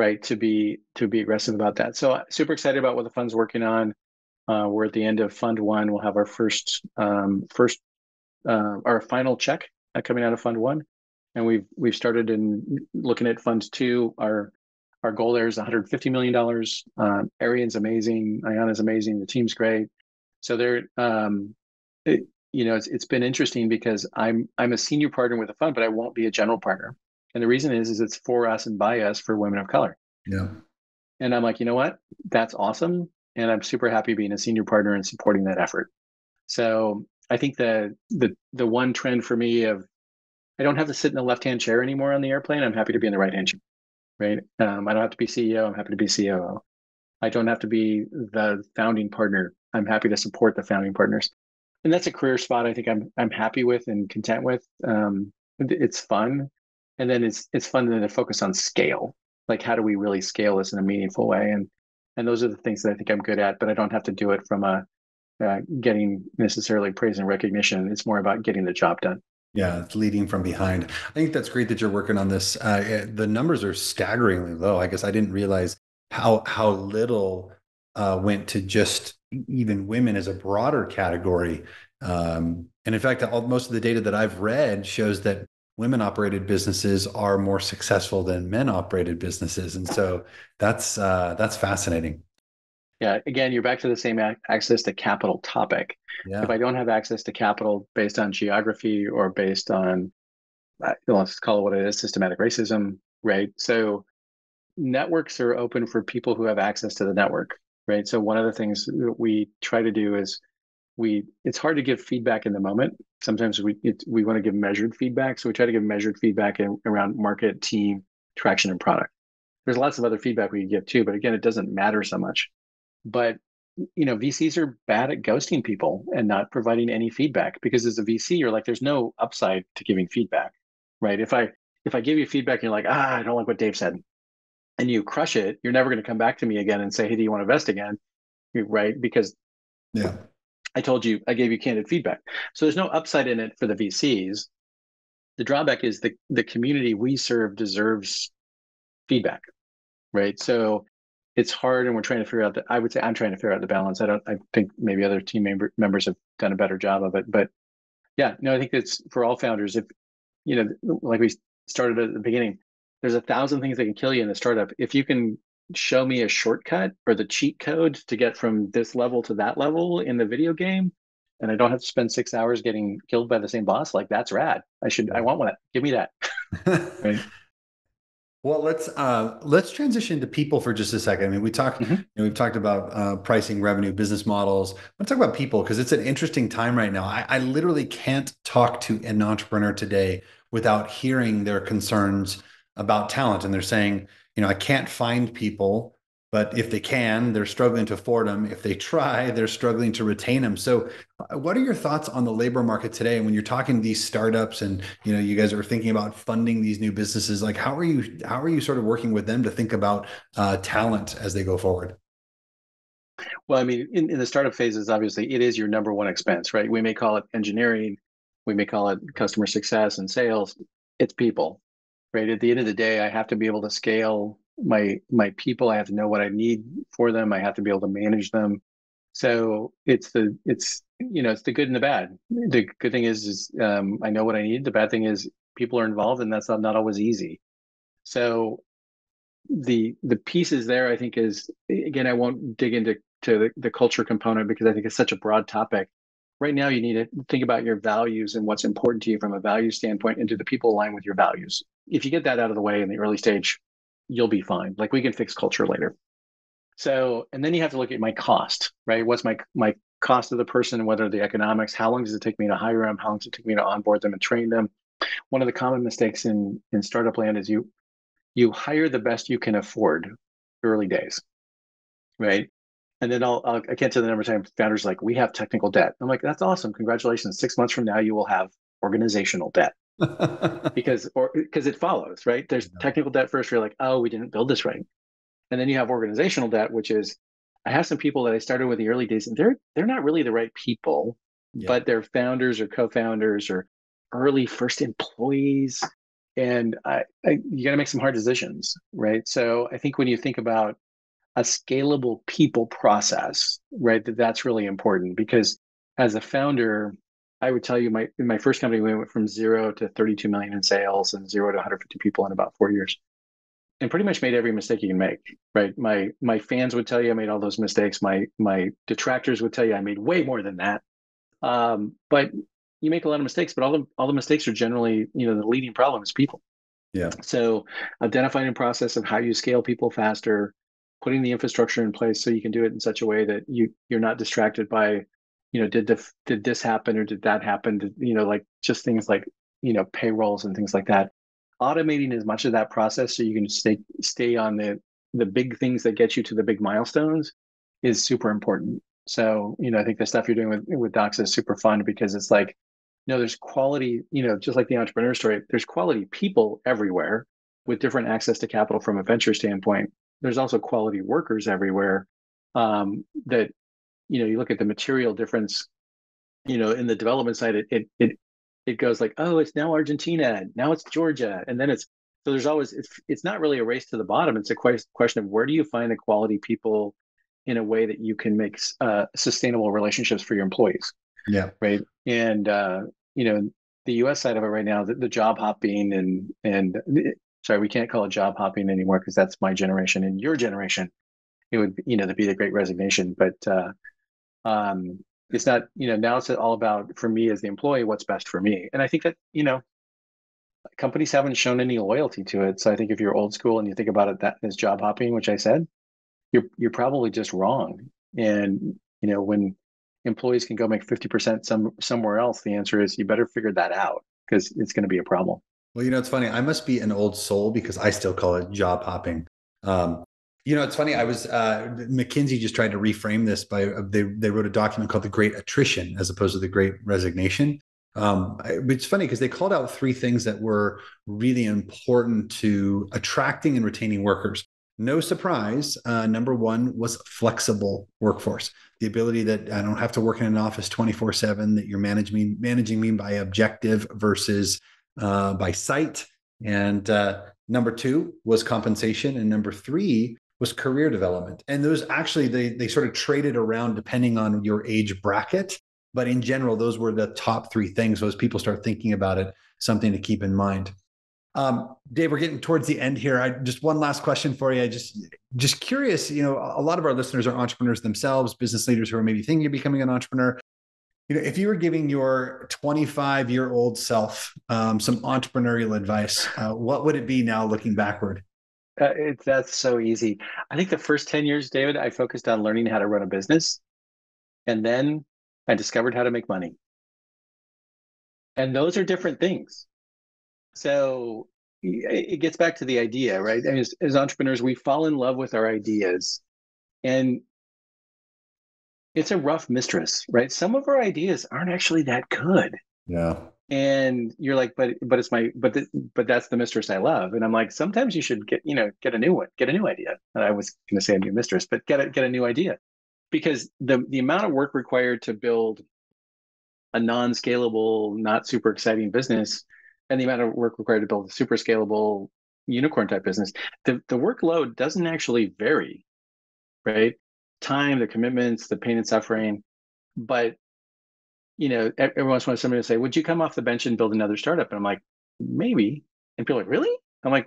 Speaker 3: right? To be to be aggressive about that. So super excited about what the fund's working on. Uh, we're at the end of Fund One. We'll have our first um, first uh, our final check uh, coming out of Fund One, and we've we've started in looking at Fund Two. Our our goal there is 150 million dollars. Um, Arian's amazing. Ayana's amazing. The team's great. So they're um, it, you know it's, it's been interesting because I'm I'm a senior partner with a fund, but I won't be a general partner. And the reason is is it's for us and by us for women of color.
Speaker 2: Yeah.
Speaker 3: And I'm like, you know what? That's awesome and I'm super happy being a senior partner and supporting that effort. So I think the the the one trend for me of I don't have to sit in the left hand chair anymore on the airplane. I'm happy to be in the right hand chair. Right. Um, I don't have to be CEO. I'm happy to be COO. I don't have to be the founding partner. I'm happy to support the founding partners. And that's a career spot I think I'm I'm happy with and content with. Um, it's fun, and then it's it's fun to focus on scale. Like how do we really scale this in a meaningful way? And and those are the things that I think I'm good at. But I don't have to do it from a uh, getting necessarily praise and recognition. It's more about getting the job done.
Speaker 2: Yeah, it's leading from behind. I think that's great that you're working on this. Uh, eh, the numbers are staggeringly low. I guess I didn't realize how how little uh, went to just even women as a broader category. Um, and in fact, all, most of the data that I've read shows that women operated businesses are more successful than men operated businesses. And so that's uh, that's fascinating.
Speaker 3: Yeah again you're back to the same access to capital topic. Yeah. if i don't have access to capital based on geography or based on uh, let's call it what it is systematic racism right? So networks are open for people who have access to the network right? So one of the things that we try to do is we it's hard to give feedback in the moment. Sometimes we it, we want to give measured feedback so we try to give measured feedback in, around market team traction and product. There's lots of other feedback we can give too but again it doesn't matter so much. But you know vcs are bad at ghosting people and not providing any feedback because as a vc you're like there's no upside to giving feedback right? If i if i give you feedback and you're like ah i don't like what dave said and you crush it you're never going to come back to me again and say hey do you want to invest again? Right? Because
Speaker 2: yeah
Speaker 3: I told you, I gave you candid feedback. So there's no upside in it for the VCs. The drawback is the, the community we serve deserves feedback, right? So it's hard and we're trying to figure out that I would say I'm trying to figure out the balance. I don't, I think maybe other team member, members have done a better job of it, but yeah, no, I think it's for all founders. If, you know, like we started at the beginning, there's a thousand things that can kill you in the startup. If you can show me a shortcut or the cheat code to get from this level to that level in the video game and I don't have to spend six hours getting killed by the same boss, like that's rad. I should I want one. Give me that. right.
Speaker 2: Well, let's uh, let's transition to people for just a second. I mean, we talked, mm-hmm. you know, we've talked about uh, pricing, revenue, business models. Let's talk about people because it's an interesting time right now. I, I literally can't talk to an entrepreneur today without hearing their concerns about talent, and they're saying, you know, I can't find people, but if they can, they're struggling to afford them. If they try, they're struggling to retain them. So, uh, what are your thoughts on the labor market today? And when you're talking to these startups, and you know, you guys are thinking about funding these new businesses, like how are you how are you sort of working with them to think about uh, talent as they go forward?
Speaker 3: Well, I mean, in, in the startup phases, obviously, it is your number one expense, right? We may call it engineering, we may call it customer success and sales. It's people, right? At the end of the day i have to be able to scale my my people. I have to know what i need for them. I have to be able to manage them. So it's the it's you know it's the good and the bad. The good thing is is um, i know what i need. The bad thing is people are involved and that's not, not always easy. So the the pieces there i think is again i won't dig into to the, the culture component because i think it's such a broad topic. Right now you need to think about your values and what's important to you from a value standpoint and do the people align with your values if you get that out of the way in the early stage you'll be fine. Like we can fix culture later. So and then you have to look at my cost right? What's my my cost of the person? Are the economics? How long does it take me to hire them? How long does it take me to onboard them and train them? One of the common mistakes in in startup land is you you hire the best you can afford early days right? And then I'll, I'll I can't tell the number of times founders like we have technical debt. I'm like that's awesome, congratulations. Six months from now you will have organizational debt because or because it follows right. There's yeah. technical debt first. You're like oh we didn't build this right, and then you have organizational debt, which is I have some people that I started with in the early days and they're they're not really the right people, yeah. but they're founders or co-founders or early first employees and I, I you got to make some hard decisions, right? So I think when you think about a scalable people process, right, that that's really important because as a founder, I would tell you my in my first company we went from zero to 32 million in sales and zero to 150 people in about four years, and pretty much made every mistake you can make. Right, my my fans would tell you I made all those mistakes. My my detractors would tell you I made way more than that. Um, but you make a lot of mistakes, but all the all the mistakes are generally you know the leading problem is people.
Speaker 2: Yeah.
Speaker 3: So identifying a process of how you scale people faster, putting the infrastructure in place so you can do it in such a way that you you're not distracted by you know did the did this happen or did that happen? Did, you know like just things like you know payrolls and things like that. Automating as much of that process so you can stay stay on the the big things that get you to the big milestones is super important. So you know i think the stuff you're doing with with Doxa is super fun because it's like you know there's quality you know just like the entrepreneur story there's quality people everywhere with different access to capital from a venture standpoint. There's also quality workers everywhere um, that you know you look at the material difference you know in the development side it it it, it goes like oh it's now argentina now it's georgia and then it's so there's always it's it's not really a race to the bottom. It's a question of where do you find the quality people in a way that you can make uh, sustainable relationships for your employees
Speaker 2: yeah.
Speaker 3: right? And uh, you know the us side of it right now the, the job hopping and and sorry we can't call it job hopping anymore because that's my generation and your generation. It would you know to be the great resignation but uh, um, it's not you know now it's all about for me as the employee what's best for me. And i think that you know companies haven't shown any loyalty to it. So i think if you're old school and you think about it that as job hopping which i said you're you're probably just wrong. And you know when employees can go make 50% some somewhere else the answer is you better figure that out because it's going to be a problem.
Speaker 2: Well you know it's funny. I must be an old soul because i still call it job hopping. Um, you know, it's funny. I was uh, McKinsey just tried to reframe this by uh, they they wrote a document called the Great Attrition as opposed to the Great Resignation. Um, it's funny because they called out three things that were really important to attracting and retaining workers. No surprise, uh, number one was flexible workforce. The ability that I don't have to work in an office 24 7, that you're managing, managing me by objective versus uh, by site. And uh, number two was compensation. And number three was career development. And those actually they they sort of traded around depending on your age bracket. But in general, those were the top three things. So as people start thinking about it, something to keep in mind. Um, Dave, we're getting towards the end here. I just one last question for you. I just just curious. You know, a lot of our listeners are entrepreneurs themselves, business leaders who are maybe thinking of becoming an entrepreneur. You know, if you were giving your 25 year old self um, some entrepreneurial advice, uh, what would it be now looking backward?
Speaker 3: It's that's so easy. I think the first 10 years, David, I focused on learning how to run a business. And then I discovered how to make money. And those are different things. So it gets back to the idea, right? I mean, as, as entrepreneurs, we fall in love with our ideas. And it's a rough mistress, right? Some of our ideas aren't actually that good.
Speaker 2: Yeah
Speaker 3: and you're like but but it's my but but that's the mistress i love. And i'm like sometimes you should get you know get a new one get a new idea. And i was going to say a new mistress but get a get a new idea. Because the the amount of work required to build a non-scalable not super exciting business and the amount of work required to build a super scalable unicorn type business the, the workload doesn't actually vary right? Time the commitments the pain and suffering but you know, every once in a while somebody will say, Would you come off the bench and build another startup? And I'm like, Maybe. And people are like, Really? I'm like,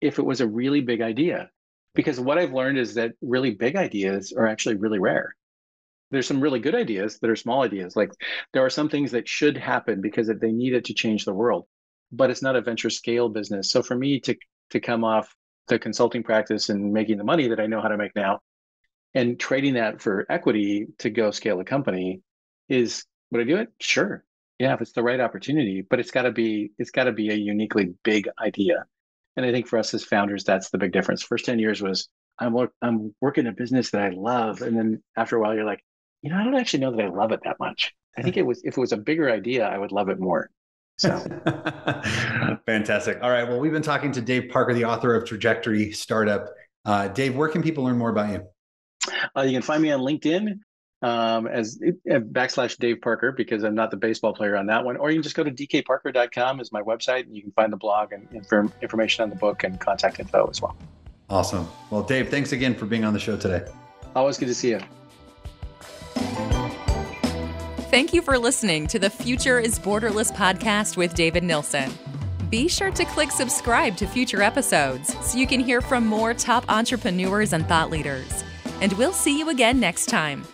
Speaker 3: If it was a really big idea. Because what I've learned is that really big ideas are actually really rare. There's some really good ideas that are small ideas. Like there are some things that should happen because they need it to change the world, but it's not a venture scale business. So for me to to come off the consulting practice and making the money that I know how to make now and trading that for equity to go scale a company is would I do it? Sure. Yeah, if it's the right opportunity, but it's got to be it's got to be a uniquely big idea. And I think for us as founders, that's the big difference. First 10 years was I'm work, I'm working a business that I love. And then after a while, you're like, you know, I don't actually know that I love it that much. I think it was if it was a bigger idea, I would love it more. So
Speaker 2: fantastic. All right. Well, we've been talking to Dave Parker, the author of Trajectory Startup. Uh, Dave, where can people learn more about you?
Speaker 3: Uh, you can find me on LinkedIn um, as uh, backslash Dave Parker because I'm not the baseball player on that one. Or you can just go to dkparker.com is my website, and you can find the blog and inform, information on the book and contact info as well.
Speaker 2: Awesome. Well, Dave, thanks again for being on the show today.
Speaker 3: Always good to see you.
Speaker 1: Thank you for listening to the Future is Borderless podcast with David Nilssen. Be sure to click subscribe to future episodes so you can hear from more top entrepreneurs and thought leaders. And we'll see you again next time.